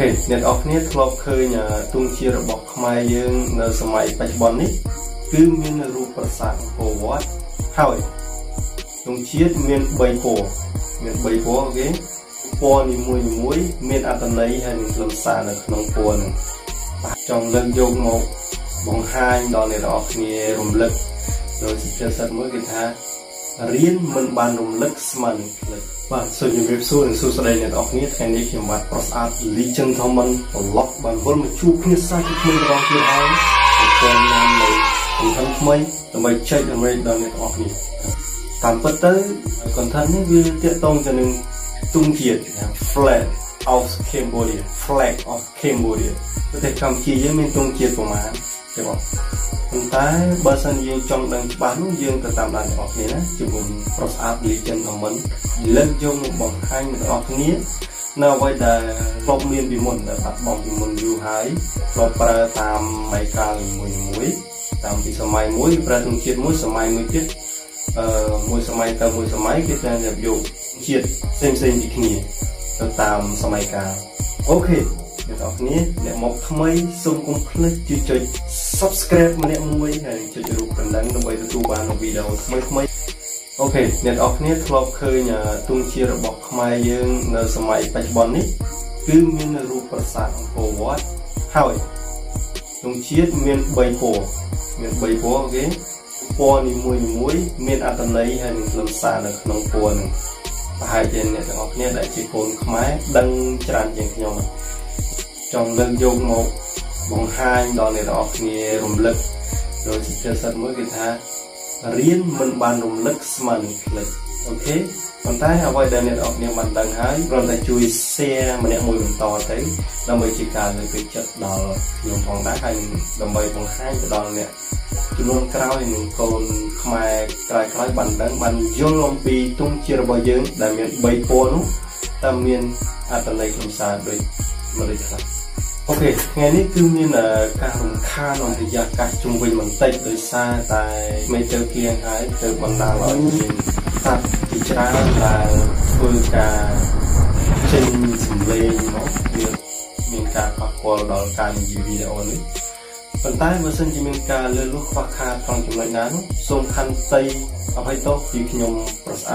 ហេអ្នកនរគ្នាធ្លាប់ឃើញទង់ជារបស់ខ្មែរយើងនៅសម័យបច្ចុប្បន្ននេះ គឺមានរូបប្រាសាទអង្គរវត្តហើយទង់ជាតិមាន3ពណ៌មាន3ពណ៌អូខេពណ៌នីមួយនីមួយមានអត្ថន័យហើយនឹងខ្លឹមសារនៅក្នុងពណ៌ហ្នឹងបាទចង់លើកយកមកបង្ហាញដល់អ្នកនរគ្នារំលឹកដោយសុភាសិតមួយគេថា រៀនមិនបានរំលឹកស្មានភ្លេចបាទសូមជម្រាបសួរនិងសួស្តីអ្នកនរគ្នាថ្ងៃនេះខ្ញុំបាទប្រុសស្អាតលីចឹងធម្មនប្លុកបានវិលមកជួបគ្នាសាជាថ្មីម្ដងទៀតហើយខ្ញុំបាននៅគំថ្មីដើម្បីចែករំលែកដល់អ្នកនរគ្នាតាមពិតទៅ content នេះវាទាក់ទងទៅនឹងទុំជាតិ flag of Cambodia flag of Cambodia ប្រទេសកម្ពុជាយើងមានទុំជាតិប្រមាណ ទេបងប៉ុន្តែបើសិនយើងចង់ដឹងច្បាស់នោះយើងទៅតាមដានអ្នកនរគ្នាណាជាមួយប្រុសស្អាត Legend Comment លើកយកមកបង្ហាញអ្នកនរគ្នានៅអ្វីដែលធ្លាប់មានពីមុនដែលបាត់បង់ពីមុនយូរហើយធ្លាប់ប្រើតាមម៉ៃកាលមួយមួយតាមពីសម័យមួយប្រើក្នុងជាតិមួយសម័យមួយទៀតអឺមួយសម័យទៅមួយសម័យគេតែយកជាតិផ្សេងផ្សេងពីគ្នាទៅតាមសម័យកាលអូខេ អ្នកនរគ្នាអ្នកមកថ្មីសូមកុំភ្លេចជួយចុច subscribe ម្នាក់មួយហើយចុចរូបកណ្ដឹងដើម្បីទទួលបាននូវវីដេអូថ្មីថ្មីOkay អ្នកទាំងអស់គ្នាធ្លាប់ឃើញទង់ជាតិរបស់ខ្មែរយើងនៅសម័យបច្ចុប្បន្ននេះគឺមានរូបប្រាសាទអង្គរវត្តហើយទង់ជាតិមាន3ពណ៌មាន3ពណ៌ okay ពណ៌នីមួយនីមួយមានអត្ថន័យហើយនឹងខ្លឹមសារនៅក្នុងពណ៌ហ្នឹងប្រហែលជាអ្នកទាំងអស់គ្នាដែលជាកូនខ្មែរដឹងច្រើនជាងខ្ញុំ ចង់លើកយកមកបង្ហាញដល់អ្នកទាំងអស់គ្នារំលឹកដោយសុភាសិតមួយគេថារៀនមិនបានរំលឹកស្មានភ្លេចអូខេប៉ុន្តែអ្វីដែលអ្នកនរគ្នាបានដឹងហើយគ្រាន់តែជួយ share ម្នាក់មួយបន្តទៅដើម្បីជាការលើកទឹកចិត្តដល់ខ្ញុំផងដែរហើយដើម្បីបង្ហាញទៅដល់អ្នកចំនួនក្រោយនឹងកូនខ្មែរក្រោយក្រោយបានដឹងបានយល់អំពីទង់ជារបស់យើងដែលមាន3ពណ៌នោះតើមានអត្ថន័យខ្លឹមសារដូច មួយដូចខ្លះអូខេថ្ងៃនេះគឺមានការរំខានអន្តរយាកាសជុំវិញបន្តិចដោយសារតែមេទៅគៀងហើយទៅបណ្ដាលឲ្យមានសត្វជាច្រើនដែលធ្វើការចេញសម្លេងមកវាមានការប៉ះពាល់ដល់ការនិយាយវីដេអូនេះប៉ុន្តែបើសិនជាមានការលើលុះខ្វះខាតក្នុងចំណុចណានោះសូមខន្តីអភ័យទោសពីខ្ញុំប្រស្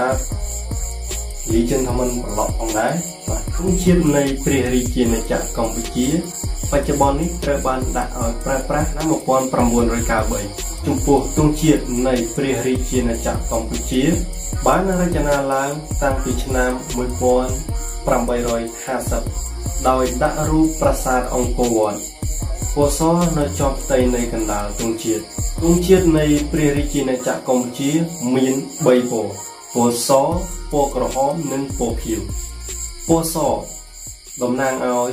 អាតលីចឹងថាមិនប្រឡប់ផងដែរបាទគុំជាតិនៃព្រះរាជាណាចក្រកម្ពុជា បច្ចុប្បន្ននេះត្រូវបានដាក់ឲ្យប្រើប្រាស់ឆ្នាំ1993ចំពោះទង់ជាតិនៃព្រះរាជាណាចក្រកម្ពុជា បានរចនាឡើងតាំងពីឆ្នាំ1850ដោយដាក់រូបប្រាសាទអង្គរវត្តពណ៌សនៅជាប់ផ្ទៃនៃកណ្ដាលទង់ជាតិទង់ជាតិនៃព្រះរាជាណាចក្រកម្ពុជាមាន3ពណ៌ពណ៌ស ពណ៌ក្រហមនិងពណ៌ខៀវពណ៌សតំណាងឲ្យ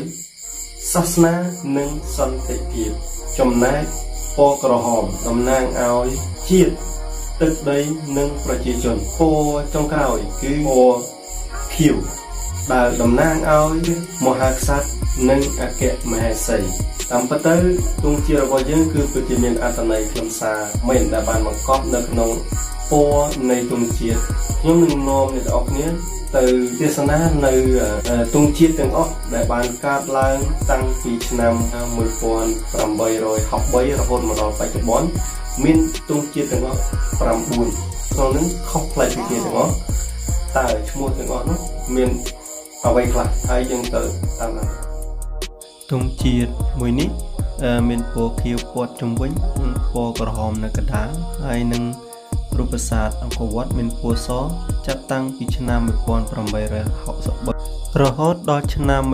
សាសនានិងសន្តិភាពចំណែកពណ៌ក្រហមតំណាងឲ្យជាតិទឹកដីនិងប្រជាជនពណ៌ចុងក្រោយគឺពណ៌ខៀវ ដែលតំណាងឲ្យមហាក្សត្រនិងអគ្គមហេសីតាមពិតទៅទង់ជារបស់យើងគឺពិតជាមានអត្ថន័យខ្លឹមសារមែនដែលបានបង្កប់នៅក្នុងពណ៌នៃទង់ជាតិខ្ញុំនឹងនាំអ្នកទាំងអស់គ្នាទៅទេសនានៅទង់ជាតិទាំងអស់ដែលបានកើតឡើងតាំងពីឆ្នាំ1863រហូតមកដល់បច្ចុប្បន្នមានទង់ជាតិទាំងអស់9ក្នុងនោះខុសប្លែកពីគ្នាទាំងអស់តើឈ្មោះទាំងអស់នោះមាន អ្វីខ្លះហើយយើងទៅតាមដានទង់ជាតិមួយនេះមានពណ៌ខៀវព័ទ្ធជំវិញនិងពណ៌ក្រហមនៅកណ្ដាលហើយនឹងរូបប្រាសាទអង្គរវត្តមានពណ៌សចាប់តាំងពីឆ្នាំ1863រហូតដល់ឆ្នាំ1953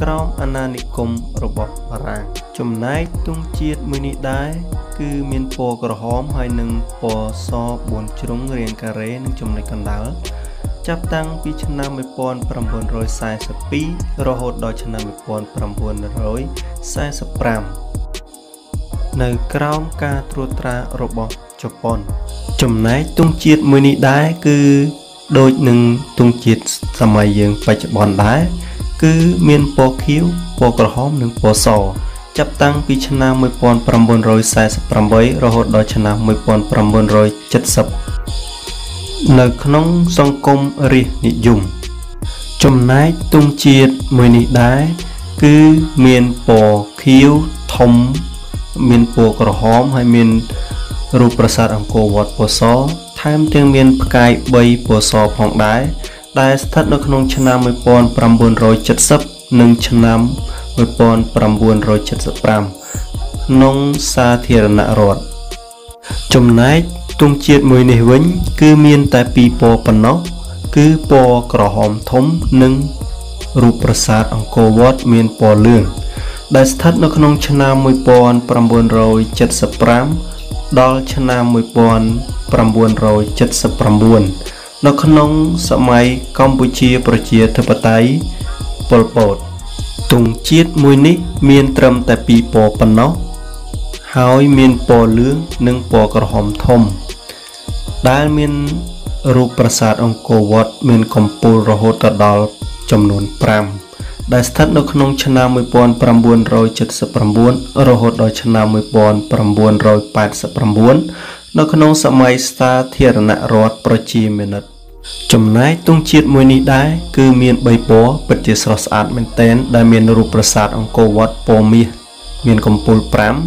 ក្រោមអាណានិគមរបស់បារាំងចំណែកទង់ជាតិមួយនេះដែរគឺមានពណ៌ក្រហមហើយនិងពណ៌ស4ជ្រុងរាងការ៉េនិងចំណុចកណ្ដាល ចាប់តាំងពីឆ្នាំ1942រហូតដល់ឆ្នាំ1945នៅក្រោមការត្រួតត្រារបស់ជប៉ុន ចំណែកទង់ជាតិមួយនេះដែរគឺដូចនឹងទង់ជាតិសម័យយើងបច្ចុប្បន្នដែរគឺមានពណ៌ខៀវពណ៌ក្រហមនិងពណ៌សចាប់តាំងពីឆ្នាំ1948រហូតដល់ឆ្នាំ1970 នៅក្នុងសង្គមរាស្ត្រនិយមចំណែកទង់ជាតិមួយនេះដែរគឺមានពណ៌ខៀវធំ មានពណ៌ក្រហមហើយមានរូបប្រាសាទអង្គរវត្តពណ៌សថែមទាំងមានផ្កាយ3ពណ៌សផងដែរដែលស្ថិតនៅក្នុងឆ្នាំ1970និងឆ្នាំ1975ក្នុងសាធារណរដ្ឋចំណែក ទង់ជាតិមួយនេះវិញ គឺមានតែពីរពណ៌ប៉ុណ្ណោះគឺពណ៌ក្រហមធំនិងរូបប្រាសាទអង្គរវត្តមានពណ៌លឿងដែលស្ថិតនៅក្នុងឆ្នាំ1975ដល់ឆ្នាំ1979នៅក្នុងសម័យកម្ពុជាប្រជាធិបតេយ្យប៉ុលពតទង់ជាតិមួយនេះ មានត្រឹមតែពីរពណ៌ប៉ុណ្ណោះហើយមានពណ៌លឿងនិងពណ៌ក្រហមធំ ដែលមានរូបប្រាសាទអង្គរវត្តមានកំពូលរហូតដល់ចំនួន5ដែលស្ថិតនៅក្នុងឆ្នាំ1979រហូតដល់ឆ្នាំ1989នៅក្នុងសម័យស្ថាធារណរដ្ឋប្រជាមានិតចំណែកទង់ជាតិមួយនេះដែរគឺមាន3ពណ៌ពិតជាស្រស់ស្អាតមែនទែនដែលមានរូបប្រាសាទអង្គរវត្តពណ៌មាសមានកំពូល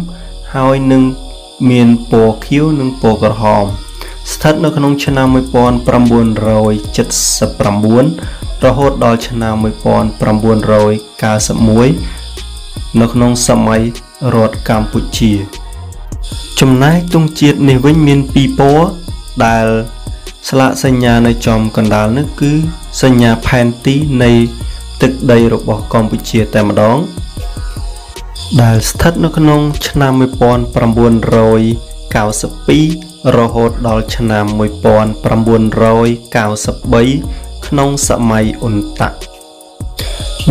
5ហើយនឹងមានពណ៌ខៀវនិងពណ៌ក្រហម ស្ថិតនៅក្នុងឆ្នាំ1979រហូតដល់ឆ្នាំ1991នៅក្នុងសម័យរដ្ឋកម្ពុជា ចំណែកទង់ជាតិនេះវិញមានពីរពណ៌ដែលស្លាកសញ្ញានៅចំកណ្ដាលនេះគឺសញ្ញាផែនទីនៃទឹកដីរបស់កម្ពុជាតែម្ដង ដែលស្ថិតនៅក្នុងឆ្នាំ1992 រហូតដល់ឆ្នាំ1993ក្នុងសម័យអ៊ុនតាក់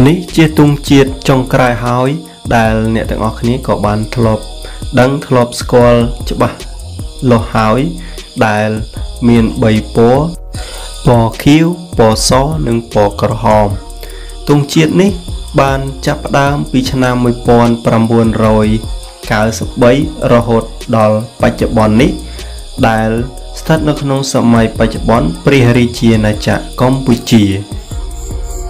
នេះជាទង់ជាតិចុងក្រោយហើយ ដែលអ្នកទាំងអស់គ្នាក៏បានធ្លាប់ដឹងធ្លាប់ស្គាល់ច្បាស់លាស់ហើយដែលមាន3ពណ៌ពណ៌ខៀវពណ៌សនិងពណ៌ក្រហមទង់ជាតិនេះ បានចាប់ផ្ដើមពីឆ្នាំ1993រហូតដល់បច្ចុប្បន្ននេះ ដែលស្ថិតនៅក្នុងសម័យបច្ចុប្បន្នព្រះរាជាណាចក្រកម្ពុជា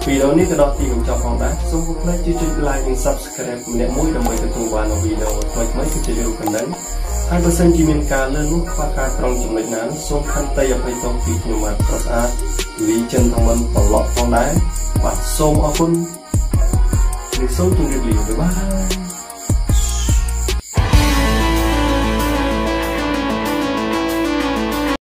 វីដេអូនេះក៏ដល់ទីបញ្ចប់ផងដែរសូមកុំភ្លេចជួយចុច like និង subscribe ម្នាក់មួយដើម្បីទទួលបាននូវវីដេអូថ្មីៗគឺចុចរូបកណ្ដឹងហើយបើសិនជាមានការលើនោះខ្វះការត្រង់ចំណុចណាសូមខន្តីអភ័យទោសពីខ្ញុំបាទប្រស្អាតវីចិនទាំងមិនប្រឡប់ផងដែរបាទសូមអរគុណនិងសូមជម្រាបលាបាយបាយ